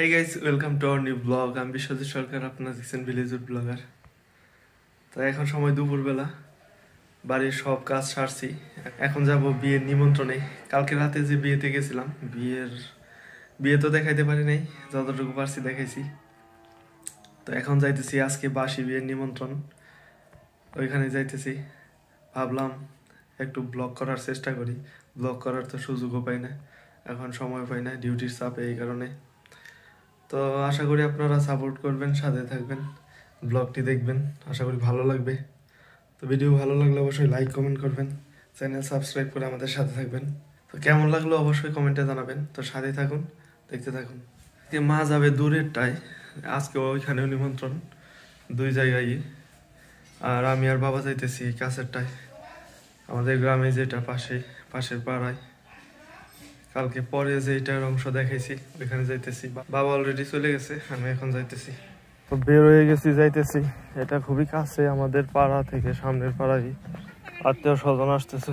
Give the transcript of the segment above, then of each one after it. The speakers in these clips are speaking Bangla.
Hey guys welcome to our new blog আমি বিশ্বজিৎ সরকার আপনারা দেখছেন ভিলেজুড ব্লগার তো এখন সময় দুপুরবেলা। বাড়ির সব কাজ সারছি। এখন যাব বিয়ের নিমন্ত্রণে। কালকে রাতে যে বিয়েতে গেছিলাম, বিয়ের বিয়ে তো দেখাইতে পারি নাই, যতটুকু পারছি দেখাইছি। তো এখন যাইতেছি আজকে বাসি বিয়ের নিমন্ত্রণ। ওইখানে যাইতেছি। ভাবলাম একটু ব্লগ করার চেষ্টা করি। ব্লগ করার তো সুযোগও পাই না। এখন সময় পাই না ডিউটির চাপে এই কারণে। তো আশা করি আপনারা সাপোর্ট করবেন, সাথে থাকবেন ব্লগটি দেখবেন, আশা করি ভালো লাগবে। তো ভিডিও ভালো লাগলে অবশ্যই লাইক কমেন্ট করবেন চ্যানেল সাবস্ক্রাইব করে আমাদের সাথে থাকবেন। তো কেমন লাগল অবশ্যই কমেন্টে জানাবেন। তো সাথে থাকুন, দেখতে থাকুন। মা যাবে দূরেরটায় আজকে ওইখানেও নিমন্ত্রণ, দুই জায়গায়। আর আমি আর বাবা যাইতেছি কাছেরটায় আমাদের গ্রামে যেটা পাশে, পাশের পাড়ায়। কালকে পরে যে এটার অংশ দেখাইছি, ওইখানে যাইতেছি। বাবা অলরেডি চলে গেছে, আমি এখন যাইতেছি। তো বের হয়ে গেছি, যাইতেছি। এটা খুবই কাছে আমাদের পাড়া থেকে, সামনের পাড়ায় আত্মীয় স্বজন আসতেছে।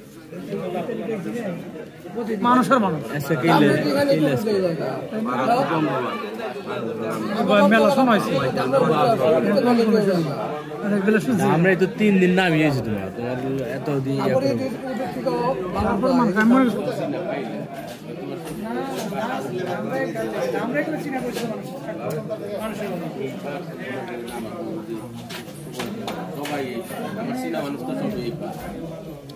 মানুষের মানুষ। আচ্ছা কিলে কিলে মেলা শোনাইছি। আমরা তো তিন দিন নামিয়েছি তোমার। তোমার এত দিয়ে তারপর মানুষ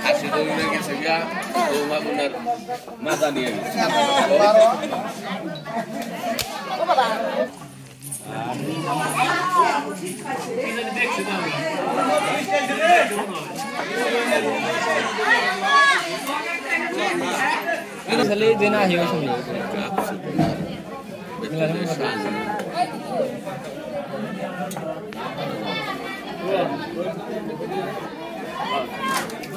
চিনা করছি মানুষ মানুষের মানুষ সবাই আমার সিনা মানুষ তো সবই আমাদের উপরে আর নাই আমি বারবার দিয়ে শুনি আমার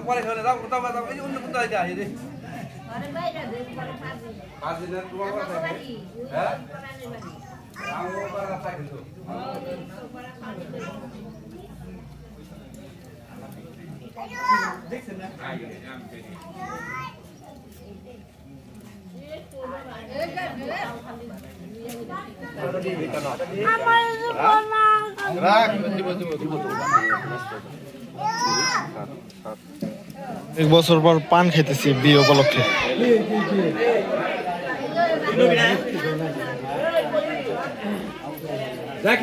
দিন আহিও শুনি খা আবলা দে ঘরে বাইরে দেন ঘরে পাঁচ দিন হ্যাঁ এক বছর পর পান খেতেছি বিয়ে উপলক্ষে। দেখ